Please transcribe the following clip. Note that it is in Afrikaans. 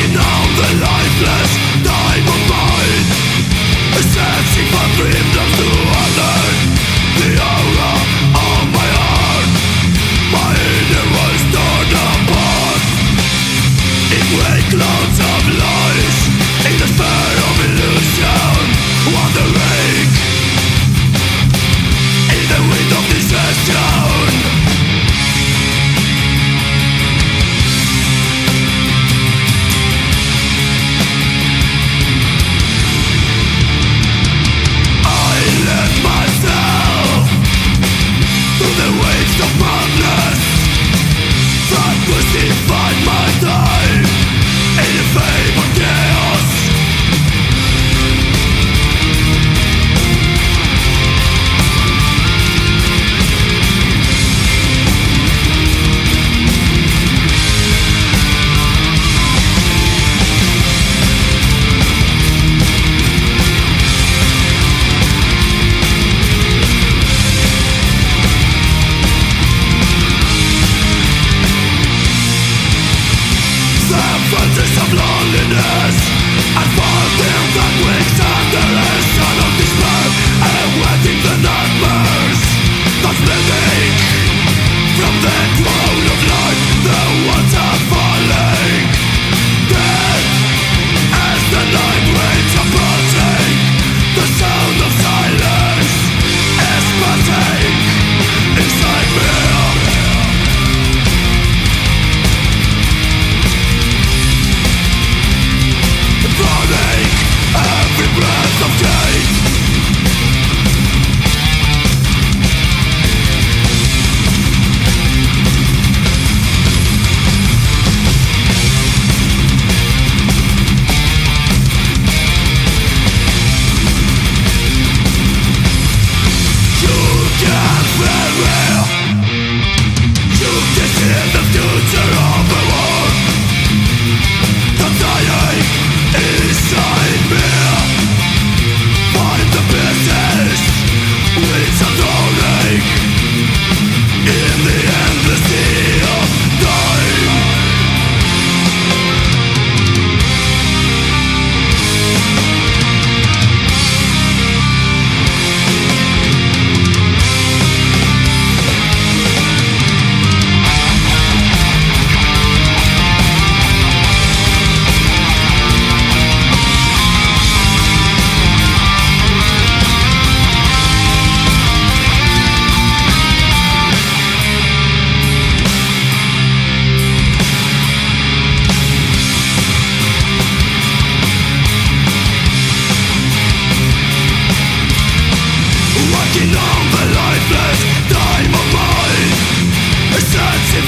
Taking on the lifeless time of mine. Searching for freedom to unearth The loneliness.